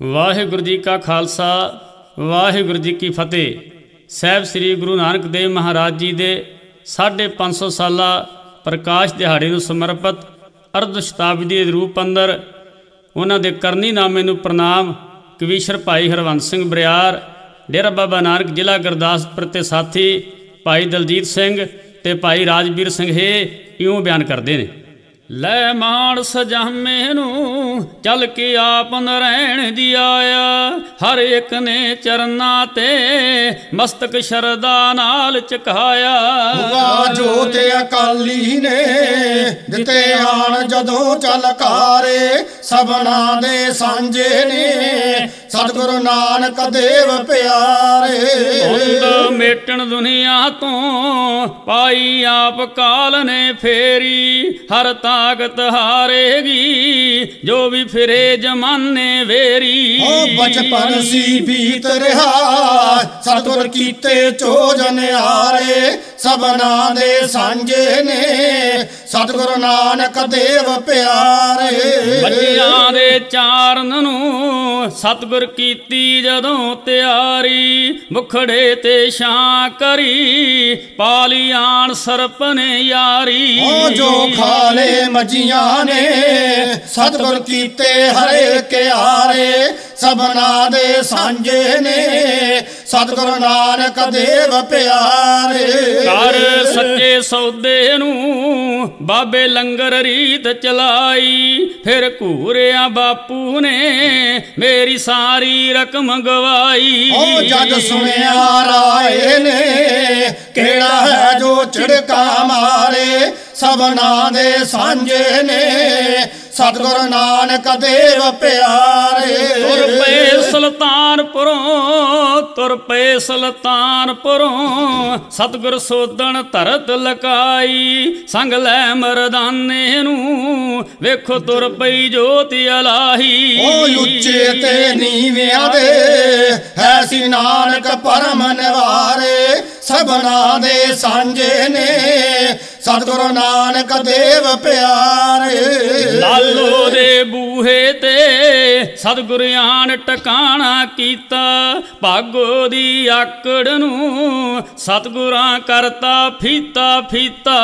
ਵਾਹਿਗੁਰੂ ਜੀ ਕਾ ਖਾਲਸਾ, ਵਾਹਿਗੁਰੂ ਜੀ ਕੀ ਫਤਿਹ। ਸਹਿਬ ਸ੍ਰੀ ਗੁਰੂ ਨਾਨਕ ਦੇਵ ਮਹਾਰਾਜ ਜੀ ਦੇ 550 ਸਾਲਾ ਪ੍ਰਕਾਸ਼ ਦਿਹਾੜੇ ਨੂੰ ਸਮਰਪਿਤ ਅਰਧ ਸ਼ਤਾਬਦੀ ਦੇ ਰੂਪ ਅੰਦਰ ਉਹਨਾਂ ਦੇ ਕਰਨੀ ਨਾਮੇ ਨੂੰ ਪ੍ਰਣਾਮ ਕਵੀਸ਼ਰ ਭਾਈ ਹਰਵੰਸ ਸਿੰਘ ਬਰਿਆਰ, ਡੇਰਾ ਬਾਬਾ ਨਾਨਕ ਜ਼ਿਲ੍ਹਾ ਗੁਰਦਾਸਪੁਰ ਤੇ ਸਾਥੀ ਭਾਈ ਦਲਜੀਤ ਸਿੰਘ ਤੇ ਭਾਈ ਰਾਜਵੀਰ ਸਿੰਘ ਹੈ, ਇਉਂ ਬਿਆਨ ਕਰਦੇ ਨੇ। ਲੈ ਮਾਣ ਸਜਾਮੇ ਨੂੰ ਚੱਲ ਕੇ ਆਪ ਨਰੈਣ ਦੀ ਆਇਆ। ਹਰ ਇੱਕ ਨੇ ਚਰਨਾਂ ਤੇ ਮਸਤਕ ਸ਼ਰਦਾ ਨਾਲ ਝੁਕਾਇਆ। ਵਾ ਜੋਤ ਅਕਾਲੀ ਨੇ ਦਿੱਤੇ ਆਣ ਜਦੋਂ ਚਲਕਾਰੇ, ਸਭਨਾ ਦੇ ਸਾਂਝੇ ਨੇ। ਸਤਿਗੁਰੂ ਨਾਨਕ ਦੇਵ ਪਿਆਰੇ। ਹੁੰਦ ਮੇਟਣ ਦੁਨੀਆ ਤੋਂ ਪਾਈ ਆਪ ਕਾਲ ਨੇ ਫੇਰੀ ਹਰ ਤਾਕਤ ਹਾਰੇਗੀ ਜੋ ਵੀ ਫਿਰੇ ਜਮਾਨੇ ਵੇਰੀ। ਓ ਬਚਪਨ ਸੀ ਬੀਤ ਰਿਹਾ ਸਤਿਗੁਰ ਕੀਤੇ ਚੋਜਨ ਆਰੇ ਸਭਨਾ ਦੇ ਸਾਂਝੇ ਨੇ। ਸਤਿਗੁਰੂ ਨਾਨਕ ਦੇਵ ਪਿਆਰੇ। ਬੱਚਿਆਂ ਦੇ ਚਾਰਨ ਨੂੰ ਸਤਿਗੁਰ ਕੀਤੀ ਜਦੋਂ ਤਿਆਰੀ ਮੁਖੜੇ ਤੇ ਛਾਂ ਕਰੀ ਪਾਲੀ ਆਣ ਸਰਪ ਨੇ ਯਾਰੀ। ਓ ਜੋ ਖਾਲੇ ਮਜੀਆਂ ਨੇ ਸਤਿਗੁਰ ਕੀਤੇ ਹਰੇ ਕਿਆਰੇ ਸਭਨਾ ਦੇ ਸਾਂਝੇ ਨੇ। ਸਤਿਗੁਰੂ ਨਾਨਕ ਦੇਵ ਪਿਆਰੇ। ਕਰ ਸੱਚੇ ਸੌਦੇ ਨੂੰ ਬਾਬੇ ਲੰਗਰ ਰੀਤ ਚਲਾਈ। ਫਿਰ ਘੂਰਿਆ ਬਾਪੂ ਨੇ ਮੇਰੀ ਸਾਰੀ ਰਕਮ ਗਵਾਈ। ਓ ਜਗ ਸੁਣਿਆ ਰਾਏ ਨੇ ਕਿਹੜਾ ਹੈ ਜੋ ਝਿੜਕਾ ਮਾਰੇ? ਸਭਨਾ ਦੇ ਸਾਂਝੇ ਨੇ ਸਤਿਗੁਰੂ ਨਾਨਕ ਦੇਵ ਤੁਰ ਪਿਆਰੇ ਪਏ ਸੁਲਤਾਨਪੁਰੋਂ ਤੁਰ ਪਏ ਸੁਲਤਾਨਪੁਰੋਂ, ਸਤਿਗੁਰ ਸੋਦਣ ਧਰਤ ਲਕਾਈ। ਸੰਗ ਲੈ ਮਰਦਾਨੇ ਨੂੰ, ਵੇਖੋ ਤੁਰ ਪਈ ਜੋਤ ਅਲਾਹੀ। ਓ ਉੱਚੇ ਤੇ ਨੀਵਿਆਂ ਦੇ, ਹੈ ਸੀ ਨਾਨਕ ਪਰਮ ਨਿਵਾਰੇ। ਸਭਨਾ ਦੇ ਸਾਂਝੇ ਨੇ, ਸਤਿਗੁਰੂ ਨਾਨਕ ਦੇਵ ਪਿਆਰੇ। ਸਤਿਗੁਰ ਆਣ ਟਿਕਾਣਾ ਕੀਤਾ, ਭਾਗੋ ਦੀ ਆਕੜ ਨੂੰ ਸਤਿਗੁਰਾਂ ਕਰਤਾ, ਫੀਤਾ ਫੀਤਾ।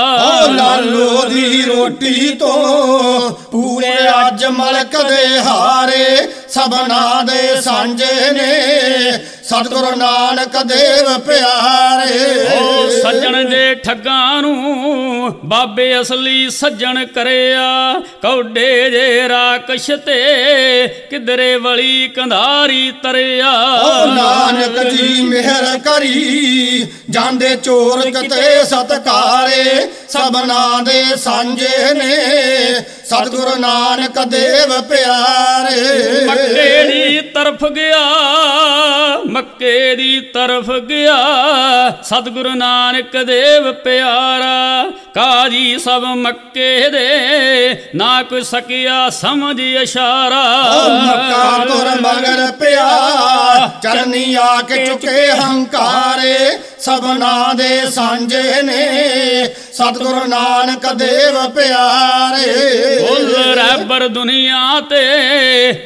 ਲਾਲੋ ਦੀ ਰੋਟੀ ਤੋਂ ਪੂਰੇ ਅੱਜ ਮਲਕ ਦੇ ਹਾਰੇ ਸਭਨਾ ਦੇ ਸਾਂਝੇ ਨੇ। ਸਤਿਗੁਰੂ ਨਾਨਕ ਦੇਵ ਓ ਪਿਆਰੇ ਸੱਜਣ ਦੇ ਠੱਗਾਂ ਨੂੰ ਬਾਬੇ ਅਸਲੀ ਸੱਜਣ ਕਰਿਆ। ਕੌਡੇ ਜੇ ਰਾਕਸ਼ ਤੇ ਕਿਧਰੇ ਵਲੀ ਕੰਧਾਰੀ ਤਰਿਆ। ਓ ਨਾਨਕ ਜੀ ਮਿਹਰ ਕਰੀ ਜਾਂਦੇ ਚੋਰ ਕਿਤੇ ਸਤਕਾਰੇ। ਸਭਨਾ ਦੇ ਸਾਂਝੇ ਨੇ। ਸਤਿਗੁਰੂ ਨਾਨਕ ਦੇਵ ਪਿਆਰੇ। ਮੱਕੇ ਦੀ ਤਰਫ ਗਿਆ ਮੱਕੇ ਦੀ ਤਰਫ ਗਿਆ। ਸਤਿਗੁਰੂ ਨਾਨਕ ਦੇਵ ਪਿਆਰਾ ਕਾਜੀ ਸਭ ਮੱਕੇ ਦੇ। ਨਾ ਕੋਈ ਸਕਿਆ ਸਮਝ ਇਸ਼ਾਰਾ। ਮੱਕਾ ਤੁਰ ਮਗਰ ਪਿਆ ਚਰਨੀ ਆ ਕੇ ਚੁਕੇ ਹੰਕਾਰੇ। ਸਭਨਾ ਦੇ ਸਾਂਝੇ ਨੇ। ਸਤਿਗੁਰੂ ਨਾਨਕ ਦੇਵ ਪਿਆਰੇ। ਬੋਲ ਰੱਬਰ ਦੁਨੀਆ ਤੇ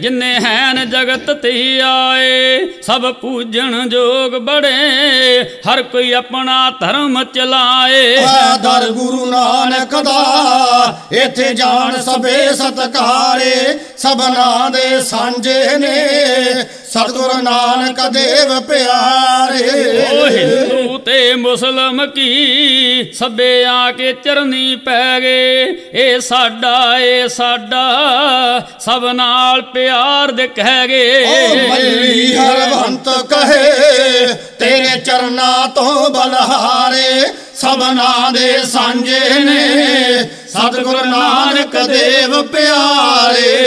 ਜਿੰਨੇ ਹੈਨ ਜਗਤ ਤੇ ਆਏ ਸਭ ਪੂਜਣ ਜੋਗ ਬੜੇ ਹਰ ਕੋਈ ਆਪਣਾ ਧਰਮ ਚਲਾਏ। ਦਰ ਗੁਰੂ ਨਾਨਕ ਦਾ ਇੱਥੇ ਜਾਣ ਸਭੇ ਸਤਕਾਰੇ ਸਭਨਾ ਦੇ ਸਾਂਝੇ ਨੇ। ਸਤਿਗੁਰੂ ਨਾਨਕ ਦੇਵ ਪਿਆਰੇ। ਓ ਹਿੰਦੂ ਤੇ ਮੁਸਲਮ ਕੀ ਸਭੇ ਆ ਕੇ ਚਰਨੀ ਪੈ ਗਏ। ਇਹ ਸਾਡਾ ਇਹ ਸਾਡਾ ਸਭ ਨਾਲ ਪਿਆਰ ਦੇ ਕਹਿ ਓ ਗਏ ਮੱਲੀ ਹਰਵੰਤ ਕਹੇ ਤੇਰੇ ਚਰਨਾਂ ਤੋਂ ਬਲਹਾਰੇ ਸਭਨਾ ਦੇ ਸਾਂਝੇ ਨੇ। ਸਤਿਗੁਰੂ ਨਾਨਕ ਦੇਵ ਪਿਆਰੇ।